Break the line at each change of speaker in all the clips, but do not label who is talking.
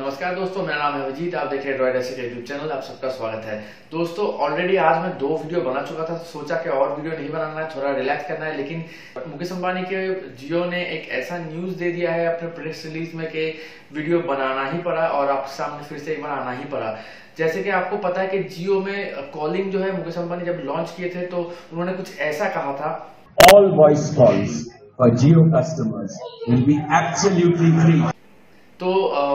नमस्कार दोस्तों, मेरा नाम है अभिजीत, आप देख रहे हैं ड्रॉइड के यूट्यूब चैनल आप सबका स्वागत है। दोस्तों ऑलरेडी आज मैं दो वीडियो बना चुका था, सोचा कि और वीडियो नहीं बनाना है, थोड़ा रिलैक्स करना है, लेकिन मुकेश अंबानी के जियो ने एक ऐसा न्यूज़ दे दिया है अपने प्रेस रिलीज़ में कि वीडियो बनाना ही पड़ा और आपके सामने फिर से एक बार आना ही पड़ा। जैसे कि आपको पता है कि जियो में कॉलिंग जो है, मुकेश अंबानी जब लॉन्च किए थे तो उन्होंने कुछ ऐसा कहा था।
All voice calls for Geo customers will be absolutely free.
तो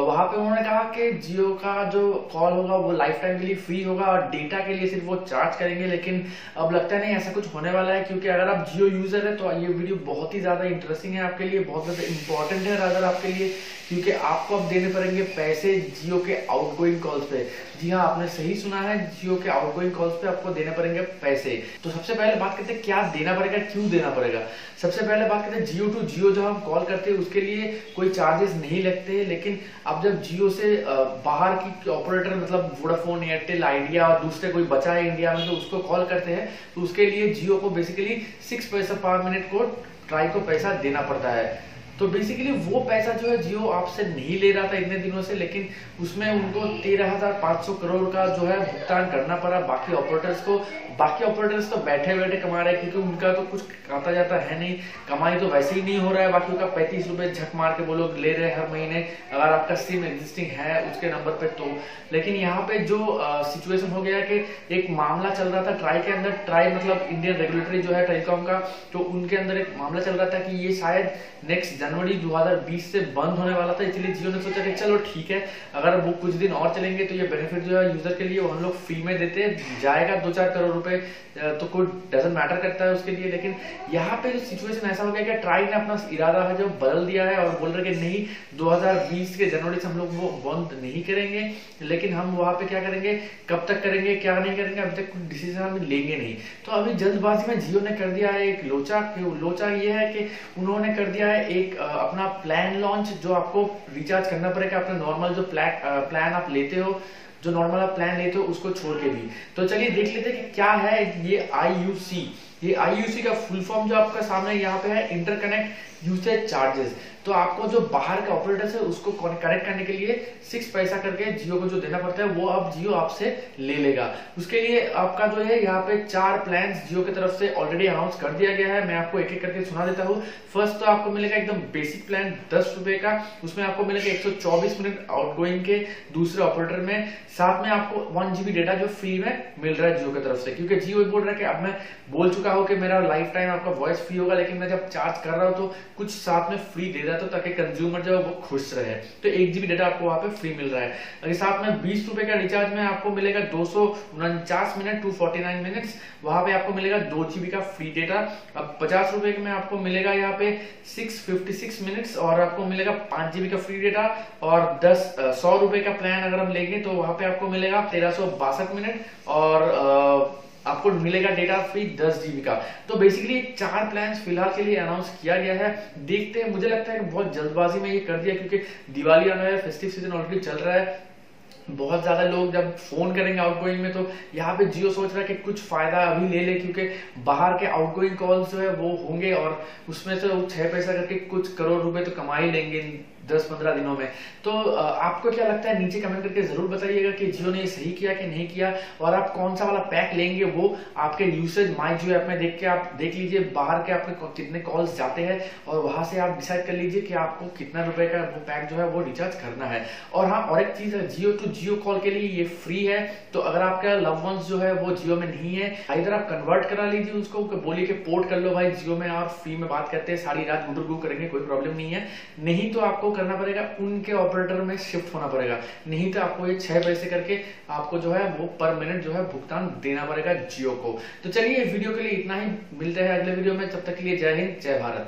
वहाँ पे उन्होंने कहा कि जियो का जो कॉल होगा वो लाइफ टाइम के लिए फ्री होगा और डेटा के लिए सिर्फ़ वो चार्ज करेंगे, लेकिन अब लगता नहीं ऐसा कुछ होने वाला है क्योंकि अगर आप जियो यूज़र है तो ये वीडियो बहुत ही ज़्यादा इंटरेस्टिंग है आपके लिए, बहुत ज़्यादा इंपॉर्टेंट है अगर आपके लिए क्योंकि आपको अब देने पड़ेंगे पैसे जियो के आउटगोइंग कॉल्स पे। जी हाँ आपने सही सुना है, जियो के आउटगोइंग कॉल्स पे आपको देने पड़ेंगे पैसे। तो सबसे पहले बात करते हैं, क्या देना पड़ेगा, क्यों देना पड़ेगा? सबसे पहले बात करते हैं, जियो टू जियो जब हम कॉल करते हैं, उसके लिए कोई चार्जेस नहीं लगते हैं लेकिन अब जब जियो से बाहर की ऑपरेटर मतलब वोडाफोन एयरटेल आइडिया और दूसरे कोई बचा है इंडिया में तो उसको कॉल करते हैं। तो उसके लिए जियो को बेसिकली सिक्स पैसा पर मिनट को ट्राई को पैसा देना पड़ता है। तो बेसिकली वो पैसा जो है जियो आपसे नहीं ले रहा था इतने दिनों से, लेकिन उसमें उनको तेरह हज़ार पाँच सौ करोड़ का जो है भुगतान करना पड़ा बाकी ऑपरेटर्स को। बाकी ऑपरेटर्स तो बैठे बैठे कमा रहे हैं, क्योंकि उनका तो कुछ आता जाता है नहीं। कमाई तो वैसे ही नहीं हो रहा है, बाकी उनका पैंतीस रुपए झक मार के वो लोग ले रहे हैं हर महीने, अगर आपका सिम एग्जिस्टिंग है उसके नंबर पे तो। लेकिन यहाँ पे जो सिचुएशन हो गया कि एक मामला चल रहा था ट्राई के अंदर, ट्राई मतलब इंडियन रेगुलेटरी जो है टेलीकॉम का तो उनके अंदर एक मामला चल रहा था कि ये शायद नेक्स्ट जनवरी 2020 से बंद होने वाला था, इसलिए जियो ने सोचा कि चलो ठीक है, अगर वो कुछ दिन और चलेंगे तो ये बेनिफिट जो है यूज़र के लिए हम लोग फ्री में देते जाएगा दो चार करोड़ रुपए तो कोई डजन मैटर करता है उसके लिए, लेकिन यहाँ पे जो सिचुएशन ऐसा हो गया कि ट्राई ने अपना इरादा है जो बदल दिया है और बोल रहे कि नहीं 2020 के जनवरी से हम लोग वो बंद नहीं करेंगे, लेकिन हम वहाँ पे क्या करेंगे, कब तक करेंगे, क्या नहीं करेंगे, अभी तक कुछ डिसीज़न हम लेंगे नहीं। तो अभी जल्दबाजी में जियो ने कर दिया है एक लोचा लोचा ये है कि उन्होंने कर दिया है एक अपना प्लान लॉन्च जो आपको रिचार्ज करना पड़ेगा, अपना नॉर्मल जो प्लान आप लेते हो, जो नॉर्मल आप प्लान लेते हो, उसको छोड़ के भी। तो चलिए देख लेते हैं कि क्या है ये आई ये आई का फुल फॉर्म जो आपका सामने यहाँ पे है इंटरकनेक्ट यूसेज चार्जेस तो आपको जो बाहर के ऑपरेटर है, उसको कनेक्ट करने के लिए सिक्स पैसा करके जियो को जो देना पड़ता है, वो अब जियो आपसे ले लेगा। उसके लिए आपका जो है, यहाँ पे चार प्लान जियो की तरफ़ से ऑलरेडी अनाउंस कर दिया गया है। मैं आपको एक एक करके सुना देता हूँ। फ़र्स्ट तो आपको मिलेगा एकदम बेसिक प्लान दस रुपए का। उसमें आपको मिलेगा एक सौ चौबीस मिनट आउटगोइंग के दूसरे ऑपरेटर में। साथ में आपको वन जीबी डेटा जो फ्री में मिल रहा है जियो की तरफ़ से। क्योंकि जियो बोल रहा है कि अब मैं बोल चुका हूँ कि मेरा लाइफ टाइम आपका वॉइस फ्री होगा लेकिन मैं जब चार्ज कर रहा हूँ तो कुछ साथ में फ्री दे रहा तो ताकि कंज्यूमर जो है वो खुश रहे। तो एक जीबी डेटा आपको वहाँ पे फ्री मिल रहा है। अगर साथ में बीस रुपए का रिचार्ज में आपको मिलेगा दो सौ उनचास minute two forty nine minute वहाँ पे आपको मिलेगा दो जीबी का फ्री डेटा अब पचास रुपए में आपको मिलेगा यहाँ पे सिक्स मिनट्स और आपको मिलेगा पाँच जीबी का फ्री डेटा और दस सौ रुपए का प्लान अगर हम लेंगे तो वहाँ पे आपको मिलेगा तेरह मिनट और आ, आपको मिलेगा डेटा फ्री दस जीबी का। तो बेसिकली चार प्लान फ़िलहाल के लिए अनाउंस किया गया है। देखते हैं, मुझे लगता है कि बहुत जल्दबाजी में ये कर दिया क्योंकि दिवाली आना है फेस्टिव सीज़न ऑलरेडी चल रहा है। बहुत ज़्यादा लोग जब फ़ोन करेंगे आउटगोइंग में तो यहाँ पे जियो सोच रहा है कि कुछ फ़ायदा अभी ले ले, क्योंकि बाहर के आउटगोइंग कॉल्स जो है वो होंगे और उसमें से वो छह पैसा करके कुछ करोड़ रुपए तो कमा ही लेंगे। दस पंद्रह दिनों में। तो आपको क्या लगता है, नीचे कमेंट करके ज़रूर बताइएगा कि जियो ने सही किया कि नहीं किया, और आप कौन सा वाला पैक लेंगे, वो आपके यूसेज माई जियो ऐप में देख के आप देख लीजिए, बाहर के आपके कितने कॉल्स जाते हैं, और वहाँ से आप डिसाइड कर लीजिए कि आपको कितना रुपए का वो पैक जो है, वो रिचार्ज करना है। और हाँ और एक चीज़ है जियो टू जियो कॉल के लिए ये फ्री है तो अगर आपका लव वंस जो है, वो जियो में नहीं है, इधर आप कन्वर्ट करा लीजिए उसको बोलिए कि पोर्ट कर लो भाई जियो में आप फ्री में बात करते हैं, सारी रात गुडर करेंगे, कोई प्रॉब्लम नहीं है। नहीं तो आपको करना पड़ेगा, उनके ऑपरेटर में शिफ्ट होना पड़ेगा। नहीं तो आपको ये छह पैसे करके आपको जो है वो पर मिनट जो है भुगतान देना पड़ेगा जियो को। तो चलिए वीडियो के लिए इतना ही। मिलते हैं अगले वीडियो में। तब तक के लिए जय हिंद, जय भारत।